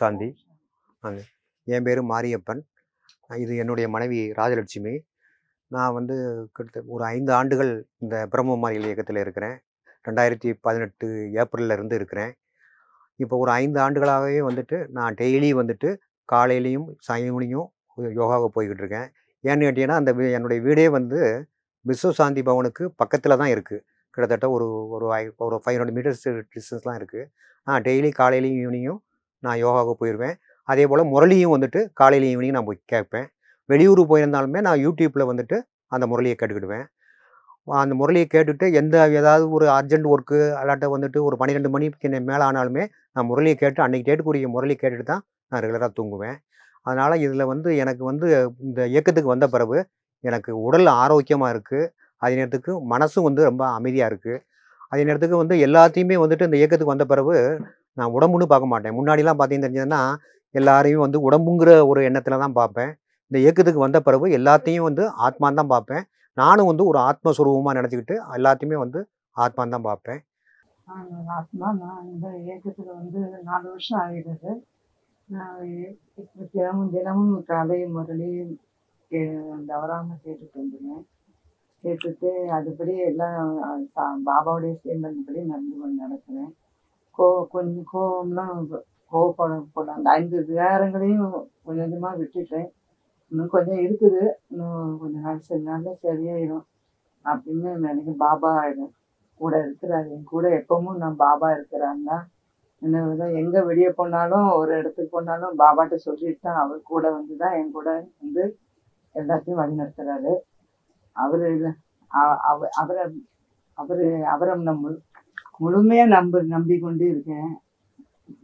சாந்தி. அது என் பேர் மாரியப்பன். இது என்னுடைய மனைவி ராஜலட்சுமி. நான் வந்து கிட்டத்தட்ட ஒரு ஐந்து ஆண்டுகள் இந்த பிரம்மமாரியல் இயக்கத்தில் இருக்கிறேன். ரெண்டாயிரத்தி பதினெட்டு ஏப்ரல்ல இருந்து இருக்கிறேன். இப்போ ஒரு ஐந்து ஆண்டுகளாகவே வந்துட்டு நான் டெய்லி வந்துட்டு காலையிலையும் சாயங்கலையும் யோகாவை போய்கிட்டு இருக்கேன். ஏன்னு கேட்டீங்கன்னா அந்த வீ- என்னுடைய வீடே வந்து விஸ்வசாந்தி பவனுக்கு பக்கத்தில் தான் இருக்குது கிட்டத்தட்ட ஒரு ஒரு ஒரு ஃபைவ் ஹண்ட்ரட் மீட்டர்ஸ் டிஸ்டன்ஸ்லாம் இருக்குது நான் டெய்லி காலையிலையும் ஈவினிங்கும் நான் யோகாவுக்கு போயிடுவேன் அதே போல் முரளியும் வந்துட்டு காலையில் ஈவினிங் நான் போய் கேட்பேன். வெளியூர் போயிருந்தாலுமே நான் யூடியூப்பில் வந்துட்டு அந்த முரளியை கேட்டுக்கிடுவேன். அந்த முரளியை கேட்டுட்டு எந்த ஏதாவது ஒரு அர்ஜென்ட் ஒர்க்கு அல்லாட்ட வந்துட்டு ஒரு பன்னிரெண்டு மணிக்கு மேலே ஆனாலுமே நான் முரளியை கேட்டு அன்றைக்கி டேட்டுக்குரிய முரளியை கேட்டுட்டு தான் நான் ரெகுலராக தூங்குவேன். அதனால் இதில் வந்து எனக்கு வந்து இந்த இயக்கத்துக்கு வந்த பிறகு எனக்கு உடல் ஆரோக்கியமாக இருக்குது அதே நேரத்துக்கு மனசும் வந்து ரொம்ப அமைதியாக இருக்குது அதே நேரத்துக்கு வந்து எல்லாத்தையுமே வந்துட்டு இந்த இயக்கத்துக்கு வந்த பிறகு நான் உடம்புன்னு பார்க்க மாட்டேன். முன்னாடிலாம் பார்த்தீங்கன்னு தெரிஞ்சதுன்னா எல்லாரையும் வந்து உடம்புங்கிற ஒரு எண்ணத்தில் தான் பார்ப்பேன். இந்த இயக்கத்துக்கு வந்த பிறகு எல்லாத்தையும் வந்து ஆத்மான் தான் பார்ப்பேன். நானும் வந்து ஒரு ஆத்மஸ்வரூபமாக நினச்சிக்கிட்டு எல்லாத்தையுமே வந்து ஆத்மான் தான் பார்ப்பேன். ஆத்மா நான் இந்த இயக்கத்தில் வந்து நாலு வருஷம் ஆகிடுது. நான் தினமும் தினமும் காலை முரளி கே- தவறாமல் கேட்டுட்டு வந்துடுவேன் கேட்டுட்டு அதுபடி எல்லாம் சா- பாபாவுடைய ஸ்ரீமந்தபடி நடந்து கொண்டு நடக்கிறேன் கோ கொஞ்சம் கோவம்லாம் கோவப்படப்பட அந்த ஐந்து விகாரங்களையும் கொஞ்சம் கொஞ்சமாக விட்டுட்டேன். இன்னும் கொஞ்சம் இருக்குது. இன்னும் கொஞ்சம் நாள் சில நாளில் சரியாயிடும் அப்படின்னு நினைக்கிறேன். பாபா ஆகிடும் கூட இருக்கிறாரு. என் கூட எப்பவும் நான் பாபா இருக்கிறான்னா என்ன எங்கே வெளியே போனாலும் ஒரு இடத்துக்கு போனாலும் பாபாட்ட சொல்லிட்டு தான் அவர் கூட வந்து தான் என் கூட வந்து எல்லாத்தையும் வழிநடத்துறாரு அவர் அவரை அவர் அவரை நம்ம முழுமையா முழுமையாக நம்ப நம்பிக்கொண்டு இருக்கேன்.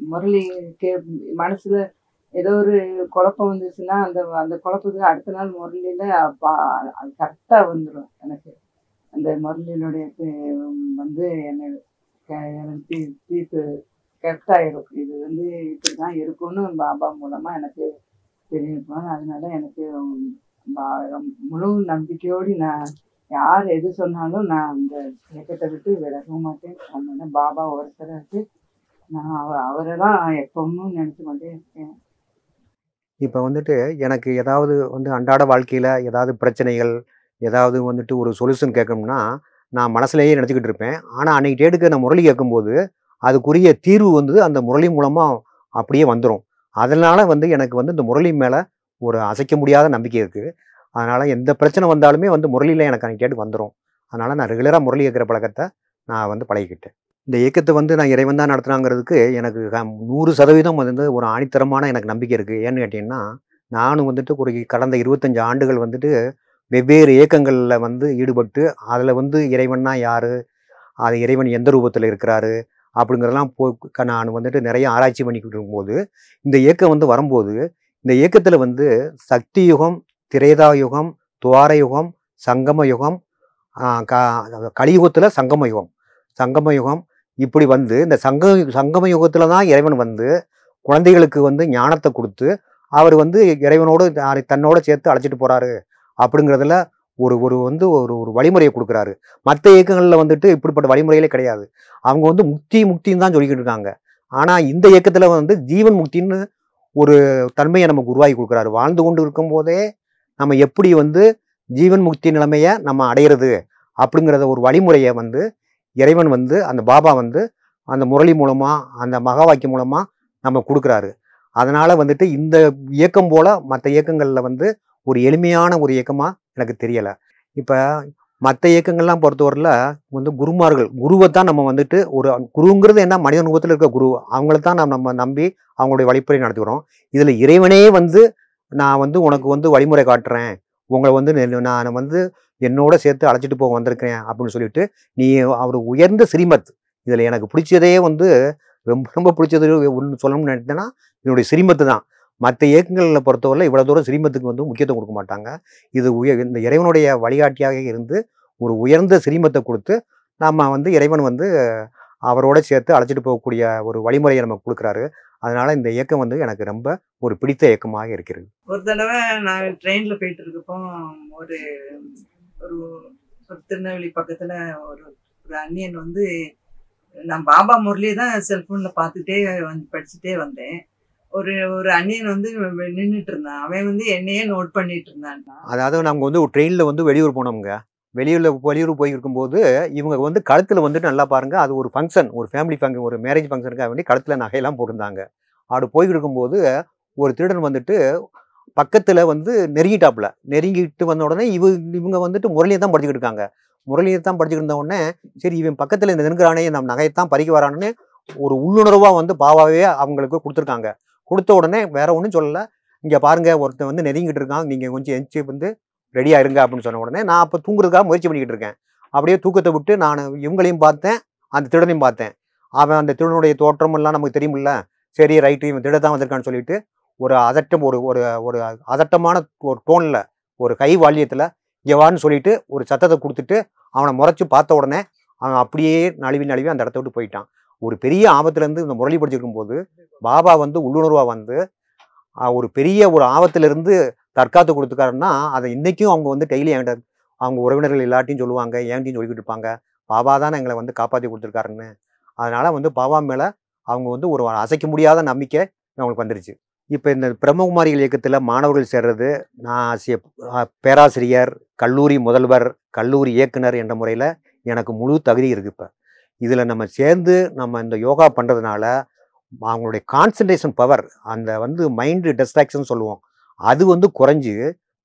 முரளி கே மனசுல ஏதோ ஒரு குழப்பம் வந்துச்சுன்னா அந்த அந்த குழப்பத்துக்கு அடுத்த நாள் முரளியில பா- அது கரெக்டாக வந்துடும் எனக்கு. அந்த முரளியினுடைய வந்து என்னை எனக்கு தீர்த்து கரெக்டாகிடும் இது வந்து இப்படி தான் இருக்கும்னு பாபா மூலமாக எனக்கு தெரிவிப்பாங்க அதனால எனக்கு முழு நம்பிக்கையோடு நான் யார் எது சொன்னாலும் நான் அந்த இயக்கத்தை விட்டு விலக மாட்டேன். அதனால பாபா ஒருத்தராட்டு நான் அவ அவரை தான் எப்பவும் நினச்சி கொண்டே இருக்கேன். இப்போ வந்துட்டு எனக்கு ஏதாவது வந்து அன்றாட வாழ்க்கையில் ஏதாவது பிரச்சனைகள் ஏதாவது வந்துட்டு ஒரு சொல்யூஷன் கேட்கணும்னா நான் மனசுலேயே நினச்சிக்கிட்டு இருப்பேன். ஆனால் அன்னைக்கு டேட்டுக்கு நான் முரளி கேட்கும்போது அதுக்குரிய தீர்வு வந்து அந்த முரளி மூலமாக அப்படியே வந்துடும் அதனால் வந்து எனக்கு வந்து இந்த முரளி மேலே ஒரு அசைக்க முடியாத நம்பிக்கை இருக்குது அதனால் எந்த பிரச்சனை வந்தாலுமே வந்து முரளியில் எனக்கு அன்றைக்கி வந்துடும் அதனால் நான் ரெகுலராக முரளி கேட்குற பழக்கத்தை நான் வந்து பழகிக்கிட்டேன். இந்த இயக்கத்தை வந்து நான் இறைவன் தான் நடத்துனாங்கிறதுக்கு எனக்கு க- நூறு சதவீதம் வந்து ஒரு ஆணித்தரமான எனக்கு நம்பிக்கை இருக்குது ஏன்னு கேட்டிங்கன்னா நானும் வந்துட்டு ஒரு கடந்த இருபத்தஞ்சு ஆண்டுகள் வந்துட்டு வெவ்வேறு இயக்கங்களில் வந்து ஈடுபட்டு அதில் வந்து இறைவன்னா யார்? அது இறைவன் எந்த ரூபத்தில் இருக்கிறாரு? அப்படிங்கிறதெல்லாம் போ நான் வந்துட்டு நிறைய ஆராய்ச்சி பண்ணிக்கிட்டு இருக்கும்போது இந்த இயக்கம் வந்து வரும்போது இந்த இயக்கத்தில் வந்து சக்தி யுகம் திரேதா யுகம் துவார யுகம் சங்கம யுகம் க கலியுகத்தில் சங்கம யுகம் சங்கம யுகம் இப்படி வந்து இந்த சங்க சங்கம யுகத்தில் தான் இறைவன் வந்து குழந்தைகளுக்கு வந்து ஞானத்தை கொடுத்து அவர் வந்து இறைவனோடு தன்னோட சேர்த்து அழைச்சிட்டு போகிறாரு அப்படிங்கிறதுல ஒரு ஒரு வந்து ஒரு ஒரு வழிமுறையை கொடுக்குறாரு. மற்ற இயக்கங்களில் வந்துட்டு இப்படிப்பட்ட வழிமுறைகளே கிடையாது. அவங்க வந்து முக்தி முக்தின்னு தான் சொல்லிக்கிட்டு இருக்காங்க. ஆனால் இந்த இயக்கத்தில் வந்து ஜீவன் முக்தின்னு ஒரு தன்மையை நமக்கு உருவாகி கொடுக்குறாரு. வாழ்ந்து கொண்டு இருக்கும்போதே நம்ம எப்படி வந்து ஜீவன் முக்தி நிலைமையை நம்ம அடையிறது அப்படிங்கிறத ஒரு வழிமுறையை வந்து இறைவன் வந்து அந்த பாபா வந்து அந்த முரளி மூலமாக அந்த மகா வாக்கியம் மூலமாக நம்ம கொடுக்குறாரு. அதனால் வந்துட்டு இந்த இயக்கம் போல் மற்ற இயக்கங்களில் வந்து ஒரு எளிமையான ஒரு இயக்கமாக எனக்கு தெரியலை. இப்போ மற்ற இயக்கங்கள்லாம் பொறுத்தவரையில் வந்து குருமார்கள் குருவை தான் நம்ம வந்துட்டு ஒரு குருங்கிறது என்ன? மனித ரூபத்தில் இருக்க குரு. அவங்கள தான் நம்ம நம்ம நம்பி அவங்களுடைய வழிப்பறை நடத்துகிறோம் இதில் இறைவனே வந்து நான் வந்து உனக்கு வந்து வழிமுறை காட்டுறேன். உங்களை வந்து நான் வந்து என்னோட சேர்த்து அழைச்சிட்டு போக வந்திருக்கிறேன் அப்படின்னு சொல்லிட்டு நீ அவர் உயர்ந்த ஸ்ரீமத். இதில் எனக்கு பிடிச்சதே வந்து ரொம்ப ரொம்ப பிடிச்சது ஒன்று சொல்லணும்னு நினைத்தேன்னா என்னுடைய ஸ்ரீமத்து தான். மற்ற இயக்கங்களில் பொறுத்தவரை இவ்வளோ தூரம் ஸ்ரீமத்துக்கு வந்து முக்கியத்துவம் கொடுக்க மாட்டாங்க. இது உய இந்த இறைவனுடைய வழிகாட்டியாக இருந்து ஒரு உயர்ந்த ஸ்ரீமத்தை கொடுத்து நாம் வந்து இறைவன் வந்து அவரோட சேர்த்து அழைச்சிட்டு போகக்கூடிய ஒரு வழிமுறையை நமக்கு கொடுக்குறாரு. அதனால இந்த இயக்கம் வந்து எனக்கு ரொம்ப ஒரு பிடித்த இயக்கமாக இருக்கிறது. ஒரு தடவை நான் ட்ரெயின்ல போயிட்டு இருக்கப்போ ஒரு ஒரு ஒரு திருநெல்வேலி பக்கத்துல ஒரு ஒரு அண்ணியன் வந்து நான் பாபா முரளியை தான் செல்போன்ல பார்த்துட்டே வந்து படிச்சுட்டே வந்தேன். ஒரு ஒரு அண்ணியன் வந்து நின்றுட்டு இருந்தான். அவன் வந்து என்னையே நோட் பண்ணிட்டு இருந்தான். அதாவது நாங்கள் வந்து ஒரு ட்ரெயினில் வந்து வெளியூர் போனோம்ங்க. வெளியூரில் வெளியூர் போய் இருக்கும்போது இவங்க வந்து கழுத்தில் வந்துட்டு நல்லா பாருங்கள் அது ஒரு ஃபங்க்ஷன் ஒரு ஃபேமிலி ஃபங்க்ஷன் ஒரு மேரேஜ் ஃபங்க்ஷனுக்காக வேண்டி கழுத்தில் நகையெல்லாம் போட்டிருந்தாங்க. அப்படி போய்கிட்டு இருக்கும்போது ஒரு திருடன் வந்துட்டு பக்கத்தில் வந்து நெருங்கிட்டாப்புல. நெருங்கிட்டு வந்த உடனே இவ இவங்க வந்துட்டு முரளியை தான் படிச்சுக்கிட்டு இருக்காங்க. முரளியை தான் படிச்சுக்கிட்டு இருந்த உடனே சரி இவன் பக்கத்தில் இந்த நெருங்குறானே நம்ம நகையைத்தான் பறிக்க வரான்னு ஒரு உள்ளுணர்வாக வந்து பாவாவே அவங்களுக்கு கொடுத்துருக்காங்க. கொடுத்த உடனே வேற ஒன்றும் சொல்லலை. இங்கே பாருங்கள் ஒருத்தன் வந்து நெருங்கிட்டு இருக்கான். நீங்கள் கொஞ்சம் எஞ்சி வந்து ரெடியாக இருங்க அப்படின்னு சொன்ன உடனே நான் அப்போ தூங்குறதுக்காக முயற்சி பண்ணிக்கிட்டு இருக்கேன். அப்படியே தூக்கத்தை விட்டு நான் இவங்களையும் பார்த்தேன் அந்த திருடனையும் பார்த்தேன். அவன் அந்த திருடனுடைய தோற்றம் எல்லாம் நமக்கு தெரியுமில்ல? சரி ரைட்டு இவன் திருட தான் வந்திருக்கான்னு சொல்லிட்டு ஒரு அதட்டம் ஒரு ஒரு ஒரு அதட்டமான ஒரு டோனில் ஒரு கை வால்யத்தில் வான்னு சொல்லிட்டு ஒரு சத்தத்தை கொடுத்துட்டு அவனை முறைச்சி பார்த்த உடனே அவன் அப்படியே நழுவி நழுவி அந்த இடத்த விட்டு போயிட்டான். ஒரு பெரிய ஆபத்துலேருந்து இந்த முரளி படிச்சிருக்கும் போது பாபா வந்து உள்ளுணர்வாக வந்து ஒரு பெரிய ஒரு ஆபத்திலிருந்து தற்காத்து கொடுத்துக்காருன்னா அதை இன்றைக்கும் அவங்க வந்து டெய்லி என்கிட்ட அவங்க உறவினர்கள் எல்லாட்டையும் சொல்லுவாங்க ஏன்ட்டையும் சொல்லிக்கிட்டு இருப்பாங்க. பாபா தான் எங்களை வந்து காப்பாற்றி கொடுத்துருக்காருன்னு. அதனால் வந்து பாபா மேலே அவங்க வந்து ஒரு அசைக்க முடியாத நம்பிக்கை அவங்களுக்கு வந்துருச்சு. இப்போ இந்த பிரம்மகுமாரிகள் இயக்கத்தில் மாணவர்கள் சேர்றது நான் பேராசிரியர் கல்லூரி முதல்வர் கல்லூரி இயக்குனர் என்ற முறையில் எனக்கு முழு தகுதி இருக்குது இப்போ. இதில் நம்ம சேர்ந்து நம்ம இந்த யோகா பண்ணுறதுனால அவங்களுடைய கான்சன்ட்ரேஷன் பவர் அந்த வந்து மைண்டு டிஸ்ட்ராக்ஷன் சொல்லுவோம். அது வந்து குறைஞ்சு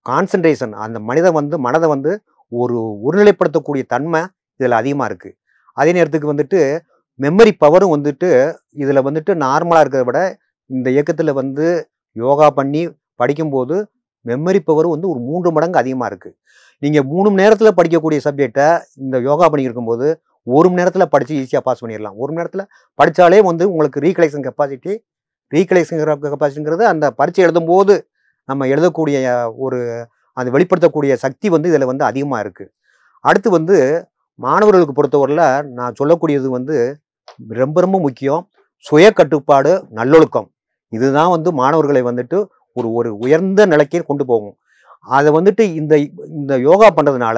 கான்சன்ட்ரேஷன் அந்த மனிதன் வந்து மனதை வந்து ஒரு ஒருநிலைப்படுத்தக்கூடிய தன்மை இதில் அதிகமாக இருக்குது அதே நேரத்துக்கு வந்துட்டு மெமரி பவரும் வந்துட்டு இதில் வந்துட்டு நார்மலாக இருக்கிறத விட இந்த இயக்கத்தில் வந்து யோகா பண்ணி படிக்கும்போது மெமரி பவரும் வந்து ஒரு மூன்று மடங்கு அதிகமாக இருக்குது நீங்கள் மூணு மணி நேரத்தில் படிக்கக்கூடிய சப்ஜெக்டை இந்த யோகா பண்ணியிருக்கும் போது ஒரு மணி நேரத்தில் படித்து ஈஸியாக பாஸ் பண்ணிடலாம். ஒரு மணி நேரத்தில் படித்தாலே வந்து உங்களுக்கு ரீகலெக்ஷன் கெப்பாசிட்டி ரீகலெக்ஷன் கெப்பாசிட்டிங்கிறது அந்த பரீட்சை எழுதும்போது நம்ம எழுதக்கூடிய ஒரு அது வெளிப்படுத்தக்கூடிய சக்தி வந்து இதில் வந்து அதிகமாக இருக்குது அடுத்து வந்து மாணவர்களுக்கு பொறுத்தவரையில் நான் சொல்லக்கூடியது வந்து ரொம்ப ரொம்ப முக்கியம். சுய கட்டுப்பாடு நல்லொழுக்கம். இதுதான் வந்து மாணவர்களை வந்துட்டு ஒரு ஒரு உயர்ந்த நிலைக்கே கொண்டு போகும். அதை வந்துட்டு இந்த இந்த யோகா பண்ணுறதுனால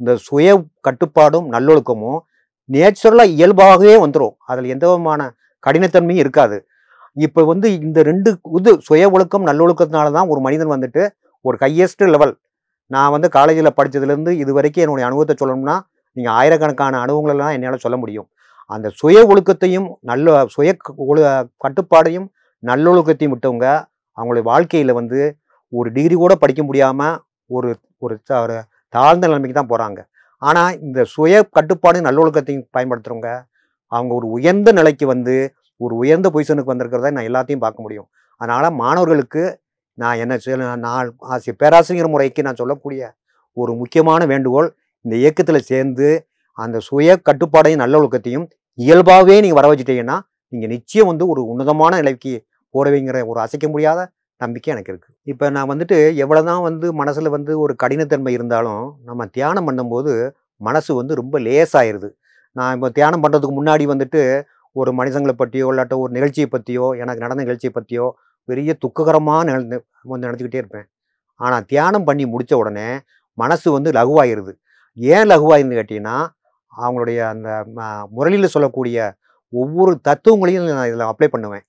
இந்த சுய கட்டுப்பாடும் நல்லொழுக்கமும் நேச்சுரலாக இயல்பாகவே வந்துடும் அதில் எந்த விதமான கடினத்தன்மையும் இருக்காது. இப்போ வந்து இந்த ரெண்டு இது சுய ஒழுக்கம் நல்லொழுக்கத்தினால தான் ஒரு மனிதன் வந்துட்டு ஒரு ஹையஸ்ட் லெவல் நான் வந்து காலேஜில் படித்ததுலேருந்து இது வரைக்கும் என்னுடைய அனுபவத்தை சொல்லணும்னா நீங்கள் ஆயிரக்கணக்கான அனுபவங்களெல்லாம் என்னால் சொல்ல முடியும். அந்த சுய ஒழுக்கத்தையும் நல்ல சுய ஒழு கட்டுப்பாடையும் நல்லொழுக்கத்தையும் விட்டவங்க அவங்களுடைய வாழ்க்கையில் வந்து ஒரு டிகிரி கூட படிக்க முடியாமல் ஒரு ஒரு ஒரு தாழ்ந்த நிலைமைக்கு தான் போகிறாங்க ஆனால் இந்த சுய கட்டுப்பாடு நல்லொழுக்கத்தையும் பயன்படுத்துகிறவங்க அவங்க ஒரு உயர்ந்த நிலைக்கு வந்து ஒரு உயர்ந்த பொசிஷனுக்கு வந்திருக்கிறத நான் எல்லாத்தையும் பார்க்க முடியும். அதனால் மாணவர்களுக்கு நான் என்ன சொல்ல நான் ஆசிய பேராசிரியர் முறைக்கு நான் சொல்லக்கூடிய ஒரு முக்கியமான வேண்டுகோள் இந்த இயக்கத்தில் சேர்ந்து அந்த சுய கட்டுப்பாடையும் நல்ல ஒழுக்கத்தையும் இயல்பாகவே நீங்கள் வர வச்சுட்டீங்கன்னா நீங்கள் நிச்சயம் வந்து ஒரு உன்னதமான நிலைக்கு போடுவீங்கிற ஒரு அசைக்க முடியாத நம்பிக்கை எனக்கு இருக்குது இப்போ நான் வந்துட்டு எவ்வளோ தான் வந்து மனசில் வந்து ஒரு கடினத்தன்மை இருந்தாலும் நம்ம தியானம் பண்ணும்போது மனசு வந்து ரொம்ப லேசாயிருது. நான் இப்போ தியானம் பண்ணுறதுக்கு முன்னாடி வந்துட்டு ஒரு மனிதங்களை பற்றியோ இல்லாட்ட ஒரு நிகழ்ச்சியை பற்றியோ எனக்கு நடந்த நிகழ்ச்சியை பற்றியோ பெரிய துக்ககரமாக நிகழ் வந்து நினச்சிக்கிட்டே இருப்பேன். ஆனால் தியானம் பண்ணி முடித்த உடனே மனசு வந்து லகுவாயிருது. ஏன் லகுவாயிருன்னு கேட்டிங்கன்னா அவங்களுடைய அந்த முரளியில் சொல்லக்கூடிய ஒவ்வொரு தத்துவங்களையும் நான் இதில் அப்ளை பண்ணுவேன்.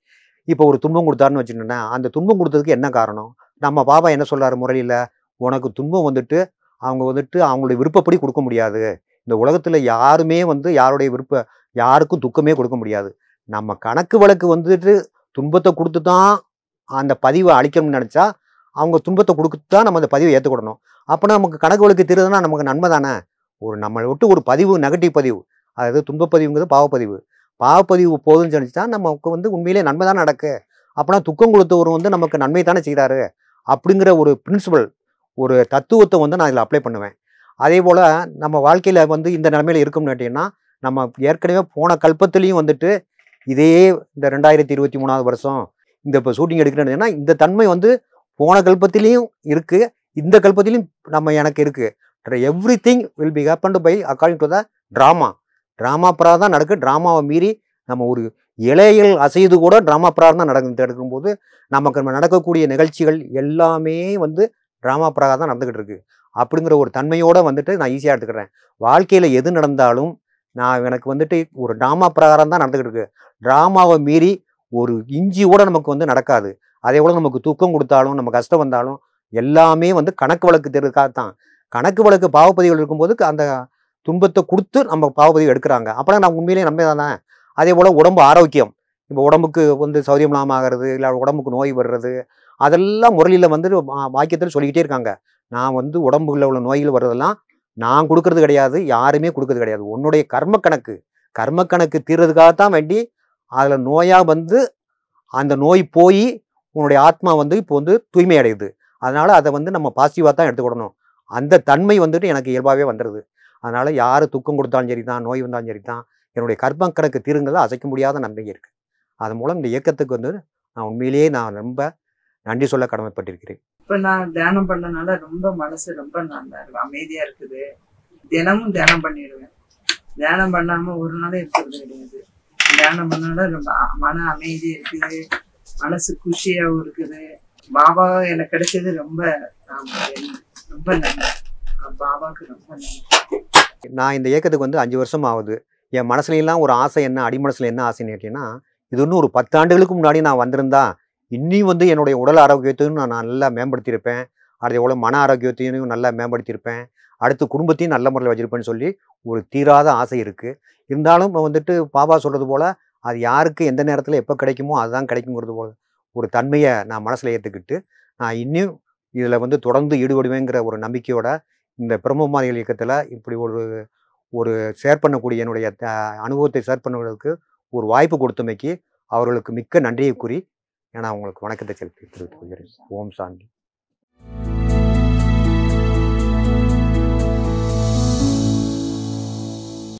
இப்போ ஒரு துன்பம் கொடுத்தாருன்னு வச்சுட்டேன்னா அந்த துன்பம் கொடுத்ததுக்கு என்ன காரணம்? நம்ம பாபா என்ன சொல்கிறாரு முரளியில்? உனக்கு துன்பம் வந்துட்டு அவங்க வந்துட்டு அவங்களுடைய விருப்பப்படி கொடுக்க முடியாது. இந்த உலகத்தில் யாருமே வந்து யாருடைய விருப்ப யாருக்கும் துக்கமே கொடுக்க முடியாது. நம்ம கணக்கு வழக்கு வந்துட்டு துன்பத்தை கொடுத்து தான் அந்த பதிவை அழிக்கணும்னு நினச்சா அவங்க துன்பத்தை கொடுத்து தான் நம்ம அந்த பதிவை ஏற்றுக்கிடணும் அப்போனா நமக்கு கணக்கு வழக்கு தெரியுதுன்னா நமக்கு நன்மை தானே? ஒரு நம்மளை விட்டு ஒரு பதிவு நெகட்டிவ் பதிவு. அதாவது துன்பப்பதிவுங்கிறது பாவப்பதிவு பாவப்பதிவு போதும்னு சொல்லிச்சுன்னா நமக்கு வந்து உண்மையிலே நன்மை தான் நடக்கு. அப்போனா துக்கம் கொடுத்தவர் வந்து நமக்கு நன்மை தானே செய்கிறாரு அப்படிங்கிற ஒரு பிரின்சிபல் ஒரு தத்துவத்தை வந்து நான் இதில் அப்ளை பண்ணுவேன். அதே போல் நம்ம வாழ்க்கையில் வந்து இந்த நிலமையில இருக்கோம்னு கேட்டிங்கன்னா நம்ம ஏற்கனவே போன கல்பத்துலேயும் வந்துட்டு இதே இந்த ரெண்டாயிரத்தி இருபத்தி மூணாவது வருஷம் இந்த இப்போ ஷூட்டிங் எடுக்கிறேன்னா இந்த தன்மை வந்து போன கல்பத்திலையும் இருக்குது இந்த கல்பத்திலையும் நம்ம எனக்கு இருக்குது everything will be happen by according to the drama drama பிரகாரம் தான் நடக்கு. ட்ராமாவை மீறி நம்ம ஒரு இலைகள் அசைது கூட ட்ராமா பிரகாரம் தான் நடக்கு எடுக்கும்போது நமக்கு நம்ம நடக்கக்கூடிய நிகழ்ச்சிகள் எல்லாமே வந்து ட்ராமா பிரகாரம் தான் நடந்துக்கிட்டு இருக்கு. அப்படிங்கிற ஒரு தன்மையோடு வந்துட்டு நான் ஈஸியாக எடுத்துக்கிறேன். வாழ்க்கையில் எது நடந்தாலும் நான் எனக்கு வந்துட்டு ஒரு ட்ராமா பிரகாரம் தான் நடந்துக்கிட்டு இருக்கு. ட்ராமாவை மீறி ஒரு இஞ்சி கூட நமக்கு வந்து நடக்காது. அதே போல் நமக்கு தூக்கம் கொடுத்தாலும் நம்ம கஷ்டம் வந்தாலும் எல்லாமே வந்து கணக்கு வழக்கு தெரிவிக்காக தான். கணக்கு வழக்கு பாவப்பதிவுகள் இருக்கும்போது அந்த துன்பத்தை கொடுத்து நம்ம பாவப்பதிவு எடுக்கிறாங்க. அப்போனா நான் உண்மையிலேயே நம்பி தானே. அதே போல் உடம்பு ஆரோக்கியம். இப்போ உடம்புக்கு வந்து சௌரியம் இல்லாமல் ஆகிறது இல்லை உடம்புக்கு நோய் வர்றது அதெல்லாம் முரளியில் வந்து வாக்கியத்தில் சொல்லிக்கிட்டே இருக்காங்க. நான் வந்து உடம்புல உள்ள நோய்கள் வர்றதெல்லாம் நான் கொடுக்கறது கிடையாது யாருமே கொடுக்கறது கிடையாது. உன்னுடைய கர்ம கணக்கு கர்ம கணக்கு தீர்றதுக்காகத்தான் வேண்டி அதில் நோயாக வந்து அந்த நோய் போய் உன்னுடைய ஆத்மா வந்து இப்போ வந்து தூய்மை அடையுது. அதனால் அதை வந்து நம்ம பாசிட்டிவாக தான் எடுத்துக்கிடணும் அந்த தன்மை வந்துட்டு எனக்கு இயல்பாகவே வந்துடுது அதனால் யார் துக்கம் கொடுத்தாலும் சரி தான் நோய் வந்தாலும் சரி தான் என்னுடைய கர்ம கணக்கு தீருங்கிறது அசைக்க முடியாத நம்பிக்கை இருக்குது அதன் மூலம் இந்த இயக்கத்துக்கு வந்து நான் உண்மையிலேயே நான் ரொம்ப நன்றி சொல்ல கடமைப்பட்டிருக்கிறேன். இப்ப நான் தியானம் பண்ணனால ரொம்ப மனசு ரொம்ப நல்லா இருக்கு. அமைதியா இருக்குது. தினமும் தியானம் பண்ணிடுவேன். தியானம் பண்ணாம ஒரு நாளும் இருக்கிறது கிடையாது. தியானம் பண்ணனால ரொம்ப மன அமைதி இருக்குது. மனசு குஷியாவும் இருக்குது. பாபா எனக்கு கிடைச்சது ரொம்ப ரொம்ப நன்றி. பாபாவுக்கு ரொம்ப நன்றி. நான் இந்த இயக்கத்துக்கு வந்து அஞ்சு வருஷம் ஆகுது என் மனசுல எல்லாம் ஒரு ஆசை என்ன அடிமனசுல என்ன ஆசைன்னு கேட்டீங்கன்னா இது இன்னும் ஒரு பத்தாண்டுகளுக்கு முன்னாடி நான் வந்திருந்தா இன்னும் வந்து என்னுடைய உடல் ஆரோக்கியத்தையும் நான் நல்லா மேம்படுத்தியிருப்பேன். அதே போல் மன ஆரோக்கியத்தையும் நல்லா மேம்படுத்தியிருப்பேன். அடுத்து குடும்பத்தையும் நல்ல முறையில் வச்சிருப்பேன்னு சொல்லி ஒரு தீராத ஆசை இருக்குது இருந்தாலும் வந்துட்டு பாபா சொல்கிறது போல் அது யாருக்கு எந்த நேரத்தில் எப்போ கிடைக்குமோ அதுதான் கிடைக்குங்கிறது போல் ஒரு தன்மையை நான் மனசில் ஏற்றுக்கிட்டு நான் இன்னும் இதில் வந்து தொடர்ந்து ஈடுபடுவேங்கிற ஒரு நம்பிக்கையோட இந்த பிரம்மமாதிகள் இயக்கத்தில் இப்படி ஒரு ஒரு ஷேர் பண்ணக்கூடிய என்னுடைய த- அனுபவத்தை ஷேர் பண்ணுவதற்கு ஒரு வாய்ப்பு கொடுத்தமைக்கு அவர்களுக்கு மிக்க நன்றியை கூறி ஏன்னா அவங்களுக்கு வணக்கத்தை செலுத்தி தெரிவித்துக் கொள்கிறேன். ஓம் சாந்தி.